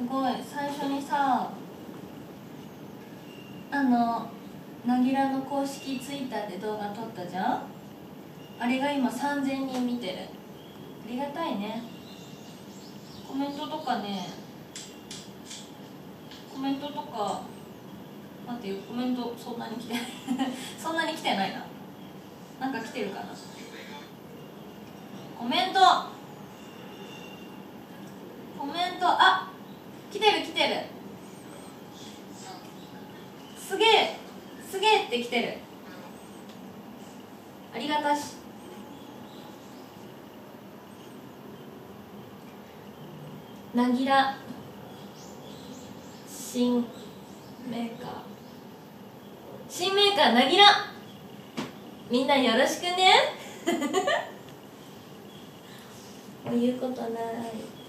すごい。最初にさあのなぎらの公式ツイッターで動画撮ったじゃん？あれが今3000人見てる。ありがたいね。コメントとかねコメントとか待ってよコメントそんなに来て そんなに来てないな。なんか来てるかなコメントコメントあ来てる来てる。すげえすげえって来てる。ありがたし。なぎら。新メーカー。新メーカーなぎら。みんなよろしくね。言うことない